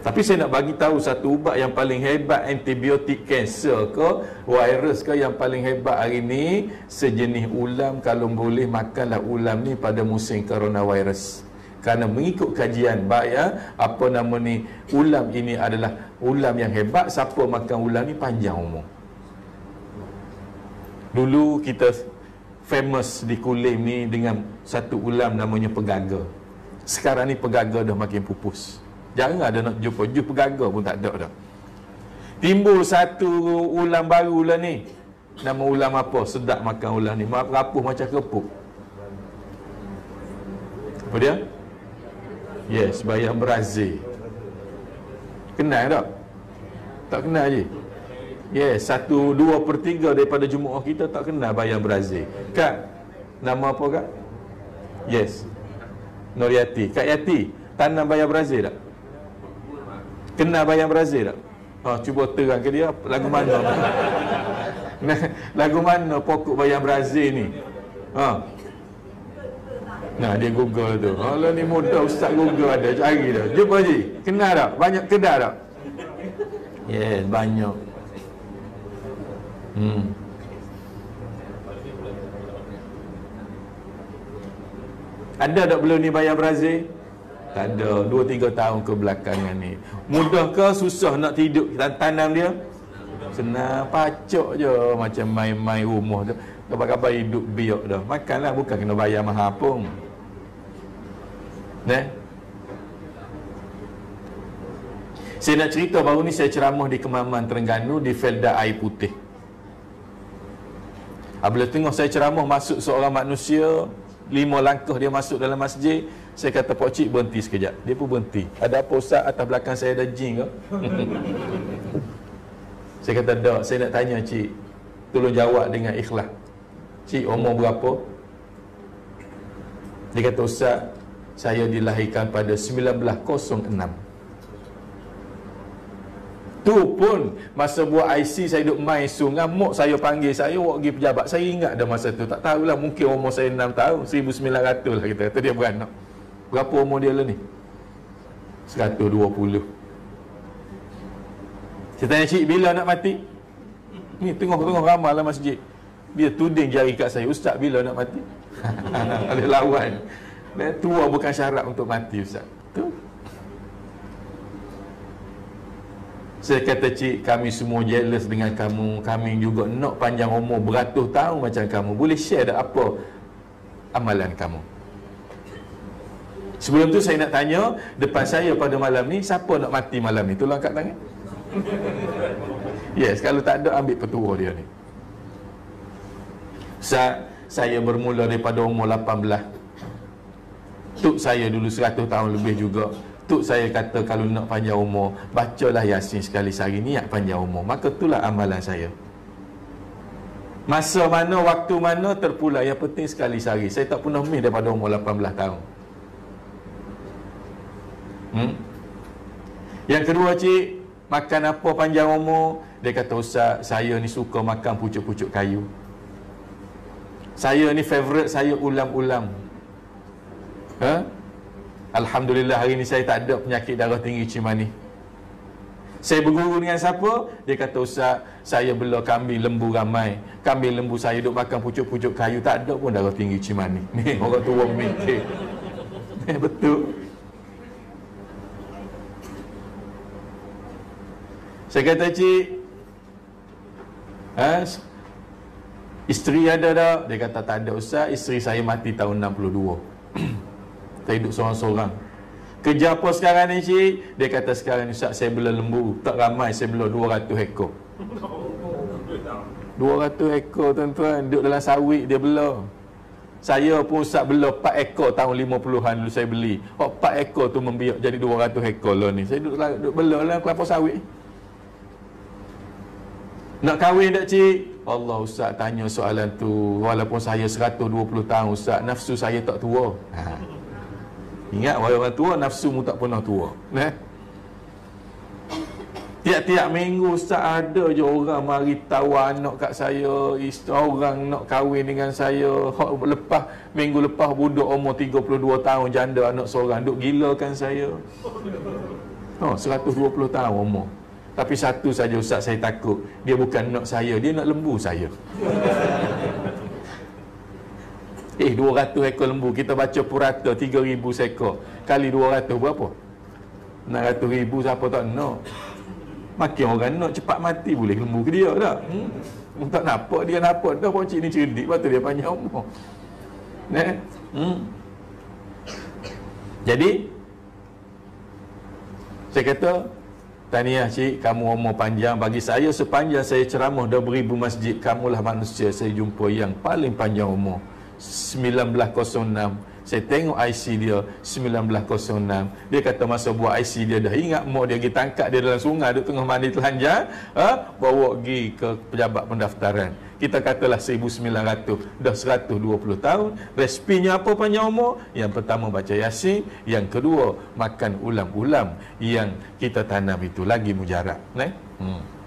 Tapi saya nak bagi tahu satu ubat yang paling hebat antibiotik kanser ke virus ke yang paling hebat hari ni sejenis ulam kalau boleh makanlah ulam ni pada musim coronavirus. Kerana mengikut kajian baik ya, apa nama ni ulam ini adalah ulam yang hebat siapa makan ulam ni panjang umur. Dulu kita famous di Kulim ni dengan satu ulam namanya pegaga. Sekarang ni pegaga dah makin pupus. Jarang ada nak jumpa jus pegaga pun tak ada dah. Timbul satu ulam baru lah ni. Nama ulam apa? Sedap makan ulam ni. Rapuh macam kepuk. Apa dia? Yes, bayam Brazil. Kenal tak? Tak kenal je. Yes, satu dua per tiga daripada jemaah kita tak kenal bayam Brazil. Kak, nama apa kak? Yes. Noriati. Kak Yati, tanam bayam Brazil tak? Kenal bayam Brazil tak? Ha, cuba terang ke dia lagu mana? lagu mana pokok bayam Brazil ni? Ha. Nah, dia Google tu. Kalau ni mudah ustaz Google ada cari dah. Jumpa je. Kenal tak? Banyak kedai tak? Yes, banyak. Hmm. Ada tak belum ni bayar Brazil? Tak ada. Dua tiga tahun ke belakangan ni. Mudah ke susah nak tidur dan tanam dia? Senang pacok je macam main-main rumah tu. Kabar-kabar hidup biok dah. Makanlah bukan kena bayar mahal pun. Ne? Saya nak cerita baru ni saya ceramah di Kemaman Terengganu di Felda Air Putih. Apabila tengok saya ceramah masuk seorang manusia lima langkah dia masuk dalam masjid saya kata Pak Cik berhenti sekejap. Dia pun berhenti. Ada apa Ustaz? Atas belakang saya ada jin ke? Saya kata tak saya nak tanya Cik. Tolong jawab dengan ikhlas. Cik umur berapa? Dia kata Ustaz saya dilahirkan pada 1906 Tu pun masa buat IC saya duduk main su ngamuk saya panggil saya awak pergi pejabat. Saya ingat dah masa tu. Tak tahulah mungkin umur saya 6 tahun, 1900 lah kita kata dia beranak. Berapa umur dia lah ni? 120. Saya tanya cik bila nak mati? Ni tengok-tengok ramai lah masjid. Dia tuding jari kat saya, ustaz bila nak mati? Ada lawan. Tua bukan syarat untuk mati ustaz. Tu Saya kata cik kami semua jealous dengan kamu Kami juga nak panjang umur beratus tahun macam kamu Boleh share tak apa amalan kamu Sebelum tu saya nak tanya Depan saya pada malam ni Siapa nak mati malam ni? Tolong angkat tangan? Yes, kalau tak ada ambil petua dia ni. Sa Saya bermula daripada umur 18 Tuk saya dulu 100 tahun lebih juga. Tuk saya kata kalau nak panjang umur Bacalah Yasin sekali sehari Niat panjang umur. Maka itulah amalan saya. Masa mana, waktu mana terpulang Yang penting sekali sehari. Saya tak pernah miss daripada umur 18 tahun hmm? Yang kedua cik Makan apa panjang umur Dia kata Ustaz Saya ni suka makan pucuk-pucuk kayu Saya ni favourite saya ulam-ulam Ha? Alhamdulillah hari ni saya tak ada penyakit darah tinggi cimani. Saya berguru dengan siapa? Dia kata Ustaz, saya bela kambing lembu ramai. Kambing lembu saya duduk makan pucuk-pucuk kayu. Tak ada pun darah tinggi cimani. Ni orang tua mikir. Ni betul. Saya kata cik, ha? isteri ada tak? Dia kata tak ada Ustaz, isteri saya mati tahun 62. Saya hidup seorang-seorang Kerja apa sekarang ni cik? Dia kata sekarang ni Ustaz saya bela lembu Tak ramai saya bela 200 ekor 200 ekor tuan-tuan Duduk dalam sawit dia bela Saya pun Ustaz bela 4 ekor tahun 50-an dulu saya beli oh, 4 ekor tu membiak jadi 200 ekor lah ni Saya duduk, duduk bela lah kelapa sawit Nak kahwin tak cik? Allah Ustaz tanya soalan tu Walaupun saya 120 tahun Ustaz Nafsu saya tak tua Haa Ingat orang tua nafsu mu tak pernah tua. Nah. Tiap-tiap minggu ustaz ada je orang mari tahu anak kat saya, isteri orang nak kahwin dengan saya. Lepas minggu lepas budak umur 32 tahun janda anak seorang duk gilakan saya. Oh, 120 tahun umur. Tapi satu saja Ustaz saya takut. Dia bukan nak saya, dia nak lembu saya. eh, 200 ekor lembu. Kita baca purata 3,000 seekor. Kali 200 berapa? 600 ribu siapa tak nak. Makin orang nak cepat mati boleh lembu ke dia tak? Hmm? Tak nampak dia nampak dah pun cik ni cerdik. Lepas tu dia panjang umur. Eh? Hmm? Jadi, saya kata, Tahniah cik, kamu umur panjang. Bagi saya sepanjang saya ceramah Dah beribu masjid Kamulah manusia saya jumpa yang paling panjang umur. 1906 Saya tengok IC dia 1906 Dia kata masa buat IC dia dah ingat Mak dia pergi tangkap dia dalam sungai Dia tengah mandi telanjang ha? Bawa pergi ke pejabat pendaftaran kita katalah 1900 dah 120 tahun respinya apa panjang umur yang pertama baca yasin yang kedua makan ulam-ulam yang kita tanam itu lagi mujarab eh? hmm.